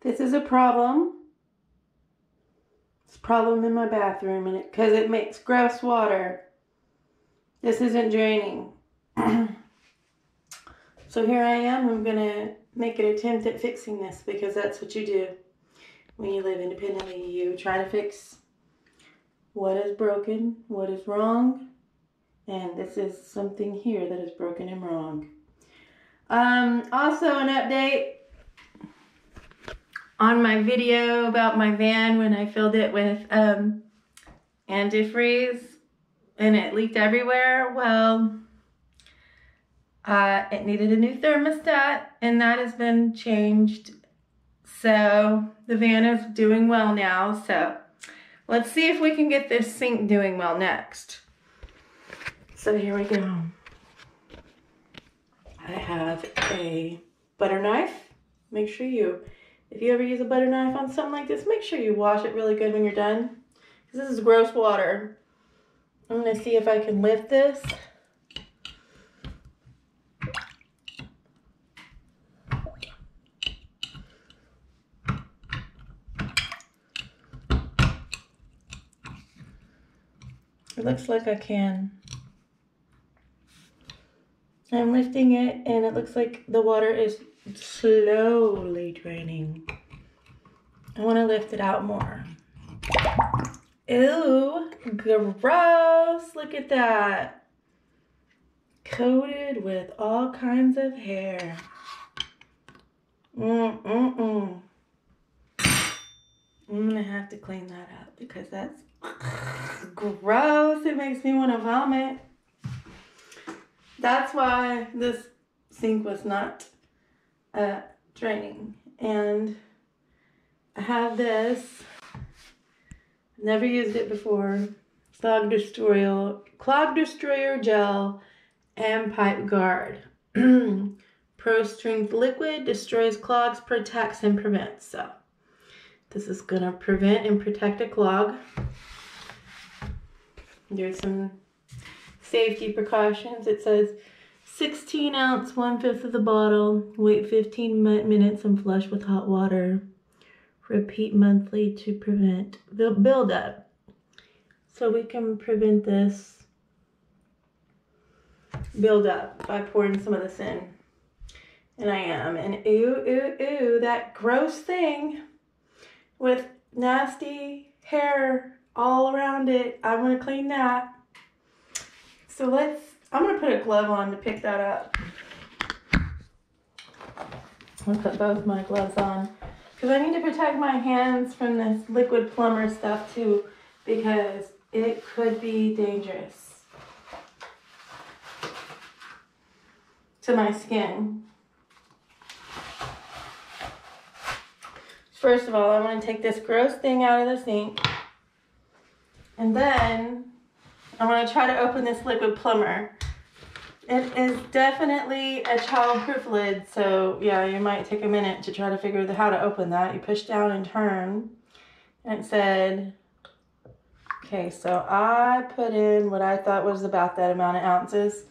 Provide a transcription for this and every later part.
This is a problem. It's a problem in my bathroom and it because it makes gross water. This isn't draining. so here I am. I'm gonna make an attempt at fixing this because that's what you do when you live independently. You try to fix what is broken, what is wrong, and this is something here that is broken and wrong. Um, also, an update on my video about my van when I filled it with um, antifreeze and it leaked everywhere. Well, uh, it needed a new thermostat and that has been changed. So the van is doing well now. So let's see if we can get this sink doing well next. So here we go. I have a butter knife. Make sure you, if you ever use a butter knife on something like this, make sure you wash it really good when you're done. Because this is gross water. I'm going to see if I can lift this. It looks like I can. I'm lifting it and it looks like the water is slowly draining. I want to lift it out more. Ew, gross. Look at that. Coated with all kinds of hair. Mm-mm-mm. I'm gonna have to clean that up because that's gross. It makes me want to vomit. That's why this sink was not uh, draining. And I have this. Never used it before. Clog Destroyer, Clog Destroyer Gel and Pipe Guard. Pro Strength Liquid destroys clogs, protects, and prevents. So this is going to prevent and protect a clog. There's some safety precautions. It says 16 ounce, one fifth of the bottle. Wait 15 minutes and flush with hot water. Repeat monthly to prevent the buildup. So we can prevent this buildup by pouring some of this in. And I am. And ooh, ooh, ooh, that gross thing with nasty hair all around it. I want to clean that. So let's, I'm to put a glove on to pick that up. I'll put both my gloves on because I need to protect my hands from this Liquid-Plumr stuff too because it could be dangerous to my skin. First of all, I want to take this gross thing out of the sink. And then I'm gonna try to open this Liquid-Plumr. It is definitely a child-proof lid, so yeah, you might take a minute to try to figure out how to open that. You push down and turn, and it said, okay, so I put in what I thought was about that amount of ounces,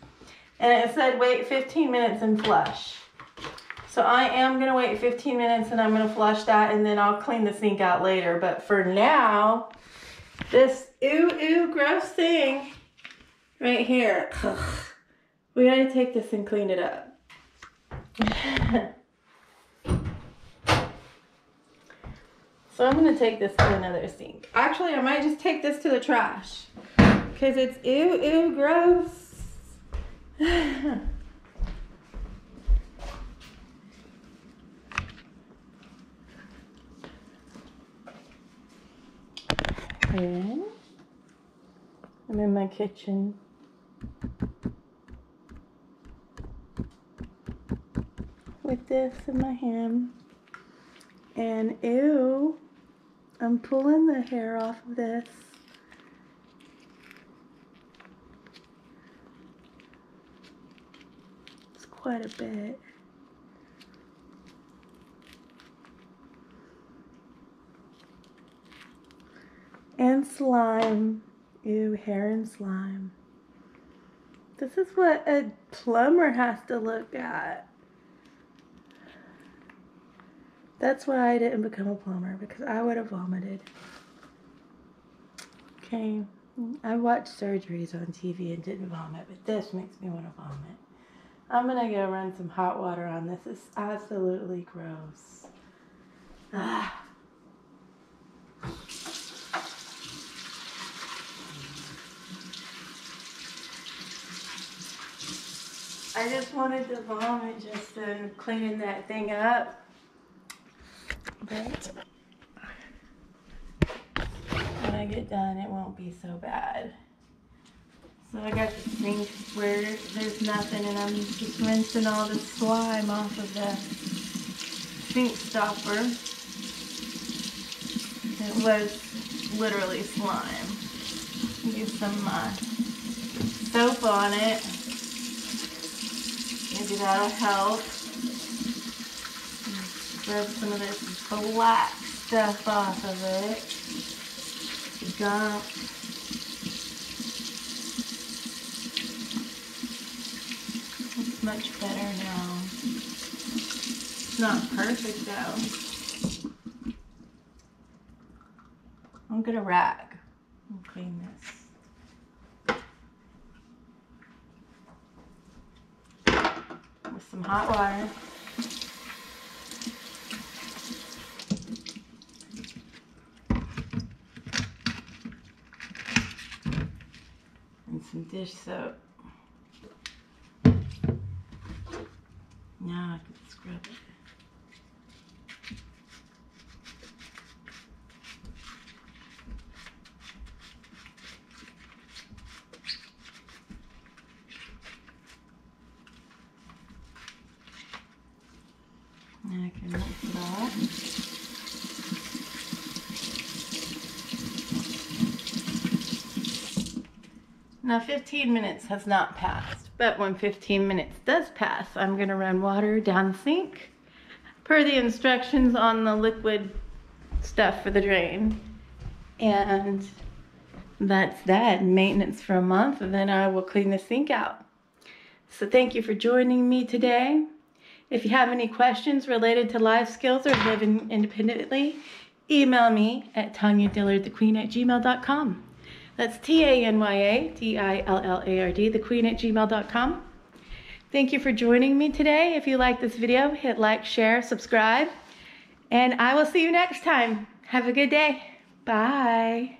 and it said wait 15 minutes and flush. So I am gonna wait 15 minutes and I'm gonna flush that and then I'll clean the sink out later. But for now, this ooh, ooh, gross thing right here. We gotta take this and clean it up. so I'm gonna take this to another sink. Actually, I might just take this to the trash because it's ooh, ooh, gross. I'm in my kitchen. With this in my hand. And ew, I'm pulling the hair off of this. It's quite a bit. And slime. Ew, hair and slime. This is what a plumber has to look at. That's why I didn't become a plumber because I would have vomited. Okay, I watched surgeries on TV and didn't vomit, but this makes me want to vomit. I'm gonna go run some hot water on this. It's absolutely gross. Ah. I just wanted to vomit just in cleaning that thing up. When I get done, it won't be so bad. So I got the sink where there's nothing and I'm just rinsing all the slime off of the sink stopper. It was literally slime. Use some uh, soap on it. Maybe that'll help. Rub some of this black stuff off of it. Gunk. It's much better now. It's not perfect though. I'm gonna rag and clean this. With some hot water. Some dish soap. Now I can scrub it. Now I can rinse it off. Now 15 minutes has not passed, but when 15 minutes does pass, I'm gonna run water down the sink per the instructions on the liquid stuff for the drain. And that's that, maintenance for a month, and then I will clean the sink out. So thank you for joining me today. If you have any questions related to life skills or living independently, email me at tanyadillardthequeen at gmail.com. That's T A N Y A D I L L A R D, the queen at gmail.com. Thank you for joining me today. If you like this video, hit like, share, subscribe, and I will see you next time. Have a good day. Bye.